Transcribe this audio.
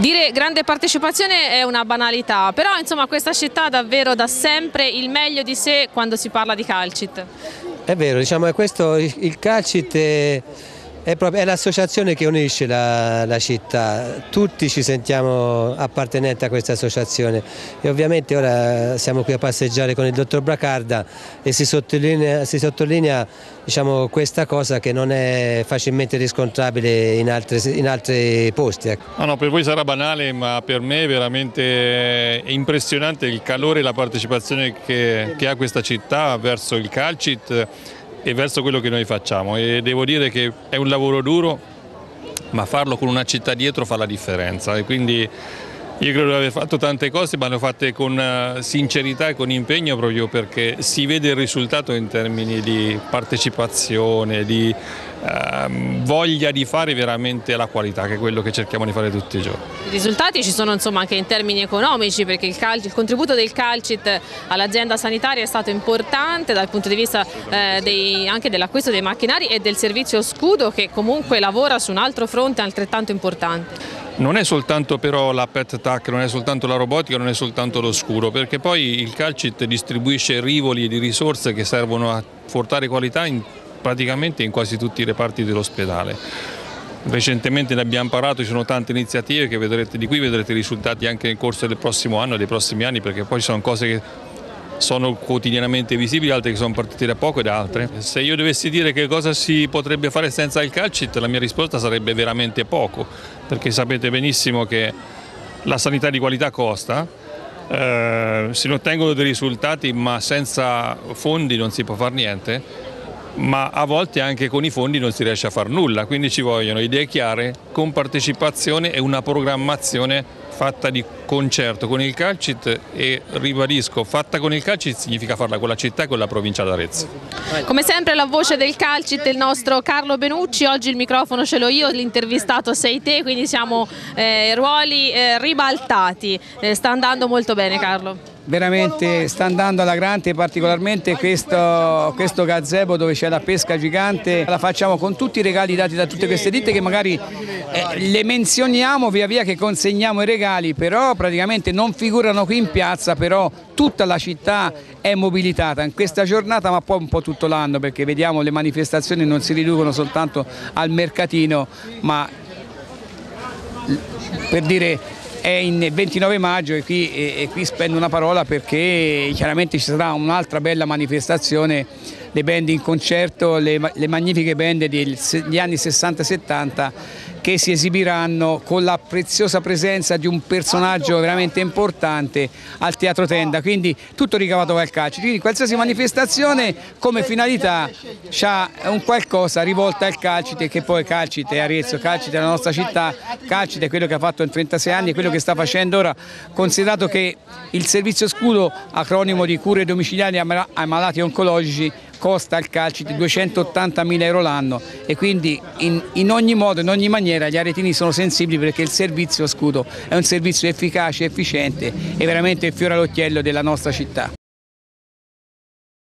Dire grande partecipazione è una banalità, però insomma questa città davvero dà sempre il meglio di sé quando si parla di Calcit. È vero, diciamo che questo, il Calcit è, è, è l'associazione che unisce la, la, città, tutti ci sentiamo appartenenti a questa associazione e ovviamente ora siamo qui a passeggiare con il dottor Bracarda e si sottolinea, si sottolinea diciamo, questa cosa che non è facilmente riscontrabile in, altre, in altri posti. Ecco. No, no, per voi sarà banale ma per me è veramente impressionante il calore e la partecipazione che, che ha questa città verso il Calcit e verso quello che noi facciamo. E devo dire che è un lavoro duro ma farlo con una città dietro fa la differenza. E quindi io credo di aver fatto tante cose ma le ho fatte con eh, sincerità e con impegno proprio perché si vede il risultato in termini di partecipazione, di ehm, voglia di fare veramente la qualità che è quello che cerchiamo di fare tutti i giorni. I risultati ci sono insomma anche in termini economici perché il, calcio, il contributo del Calcit all'azienda sanitaria è stato importante dal punto di vista eh, dei, anche dell'acquisto dei macchinari e del servizio scudo che comunque lavora su un altro fronte altrettanto importante. Non è soltanto però la pet tac, non è soltanto la robotica, non è soltanto lo scuro, perché poi il Calcit distribuisce rivoli di risorse che servono a portare qualità in, praticamente in quasi tutti i reparti dell'ospedale. Recentemente ne abbiamo parlato, ci sono tante iniziative che vedrete, di cui vedrete i risultati anche nel corso del prossimo anno e dei prossimi anni perché poi ci sono cose che sono quotidianamente visibili, altre che sono partite da poco ed altre. Se io dovessi dire che cosa si potrebbe fare senza il calcit, la mia risposta sarebbe veramente poco, perché sapete benissimo che la sanità di qualità costa, eh, si ottengono dei risultati ma senza fondi non si può fare niente ma a volte anche con i fondi non si riesce a fare nulla, quindi ci vogliono idee chiare, con partecipazione e una programmazione fatta di concerto con il Calcit e ribadisco, fatta con il Calcit significa farla con la città e con la provincia d'Arezzo. Come sempre la voce del Calcit il nostro Carlo Benucci, oggi il microfono ce l'ho io, l'intervistato sei te, quindi siamo eh, ruoli eh, ribaltati, eh, sta andando molto bene Carlo veramente sta andando alla grande particolarmente questo, questo gazebo dove c'è la pesca gigante. La facciamo con tutti i regali dati da tutte queste ditte che magari eh, le menzioniamo via via che consegniamo i regali però praticamente non figurano qui in piazza però tutta la città è mobilitata. In questa giornata ma poi un po' tutto l'anno perché vediamo le manifestazioni non si riducono soltanto al mercatino ma per dire è in 29 maggio e qui, e, qui spendo una parola perché chiaramente ci sarà un'altra bella manifestazione le band in concerto, le, le magnifiche band degli anni 60 70 che si esibiranno con la preziosa presenza di un personaggio veramente importante al Teatro Tenda, quindi tutto ricavato dal calcio. Quindi qualsiasi manifestazione come finalità ha un qualcosa rivolta al Calcite, che poi Calcite è Arezzo, Calcite è la nostra città, Calcite è quello che ha fatto in 36 anni e quello che sta facendo ora, considerato che il servizio scudo, acronimo di cure domiciliari ai malati oncologici, costa al Calcite 280 mila euro l'anno e quindi in, in, ogni modo, in ogni maniera gli aretini sono sensibili perché il servizio scudo è un servizio efficace, efficiente e veramente il fiore all'occhiello della nostra città.